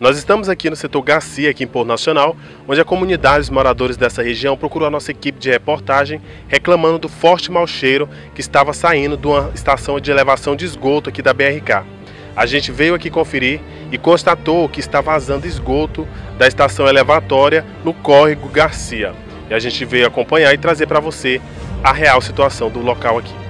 Nós estamos aqui no setor Garcia, aqui em Porto Nacional, onde a comunidade e os moradores dessa região procurou a nossa equipe de reportagem reclamando do forte mau cheiro que estava saindo de uma estação de elevação de esgoto aqui da BRK. A gente veio aqui conferir e constatou que está vazando esgoto da estação elevatória no córrego Garcia. E a gente veio acompanhar e trazer para você a real situação do local aqui.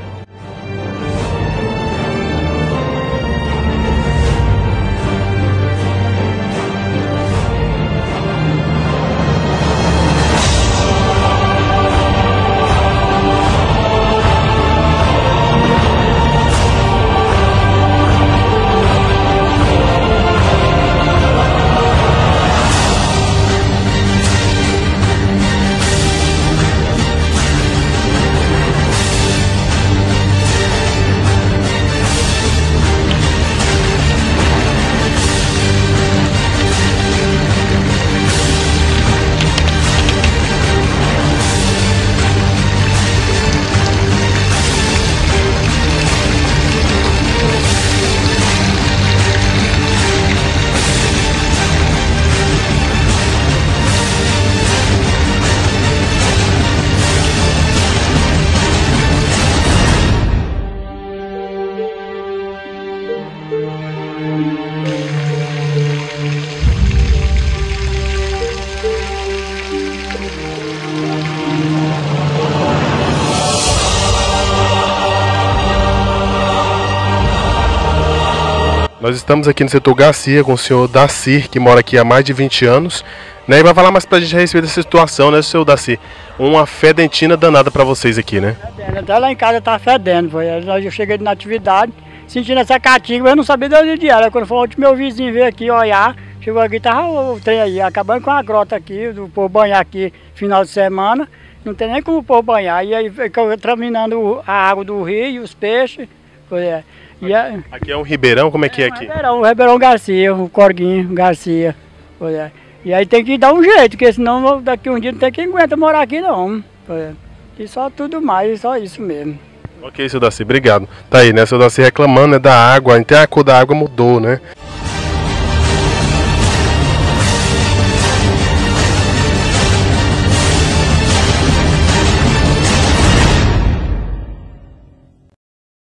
Nós estamos aqui no setor Garcia com o senhor Dacir, que mora aqui há mais de 20 anos, né? E vai falar mais pra gente a respeito dessa situação, né, senhor Dacir? Uma fedentina danada para vocês aqui, né? Fedendo. Até lá em casa tá fedendo, foi. Eu cheguei na atividade, sentindo essa catinga, mas eu não sabia de onde era. Quando foi o meu vizinho veio aqui olhar, chegou aqui, tava o trem aí, acabando com a grota aqui, do povo banhar aqui final de semana. Não tem nem como o povo banhar. E aí terminando a água do rio os peixes. Pois é. E a... Aqui é um ribeirão, como é que é, é aqui? Ribeirão, o Ribeirão Garcia, o Corguinho Garcia. Pois é. E aí tem que dar um jeito, porque senão daqui um dia não tem quem aguenta morar aqui não. Pois é. E só tudo mais, só isso mesmo. Ok, seu Daci, obrigado. Tá aí, né? Seu Daci reclamando né, da água, até a cor da água mudou, né?